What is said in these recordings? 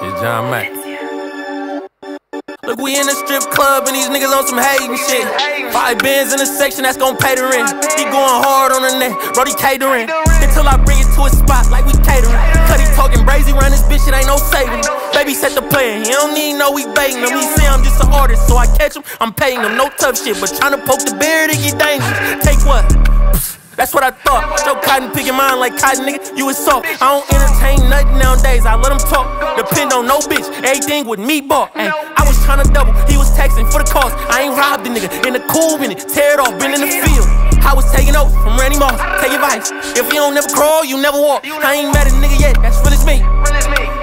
where I'm at. Look, we in the strip club and these niggas on some hating shit. Five bins in the section that's gon' pay the rent. He going hard on the net, Brody catering. Until I bring it to a spot like we catering. Cut he talking brazy around this bitch, it ain't no saving. Baby set the plan, he don't need no we baiting him. He say I'm just an artist, so I catch him, I'm paying him. No tough shit, but tryna poke the beard, it get dangerous. Take what? That's what I thought. Joe Cotton picking mine like cotton, nigga. You is soft. I don't entertain nothing nowadays. I let him talk. Depend on no bitch. Everything with me bought. Ay, I was trying to double. He was texting for the cost. I ain't robbed the nigga. In the cool minute. Tear it off. Been in the field. I was taking over from Randy Moss. Take advice. If you don't never crawl, you never walk. I ain't met a nigga yet. That's really me.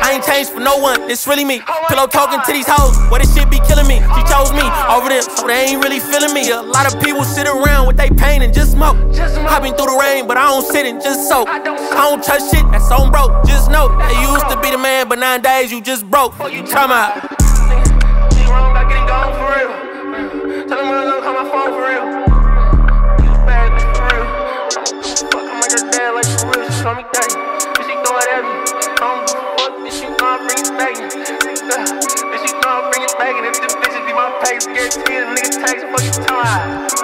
I ain't changed for no one, it's really me. Pillow talking to these hoes, where this shit be killing me. She chose me them, so they ain't really feeling me. A lot of people sit around with they pain and just smoke. Hopping through the rain, but I don't sit and just soak. I don't touch shit that's on broke. Just know that you used to be the man, but nowadays you just broke. You come out. She wrong, I getting gone for real. Mm. Tell them I'm call my phone for real. Mm. You bad bitch for real. Fuck, I'm like her dad, like for real. She told me that. Bitch, she throw it at me. I don't give a fuck, bitch, you gonna bring it back. Pay for your tears, nigga, your time.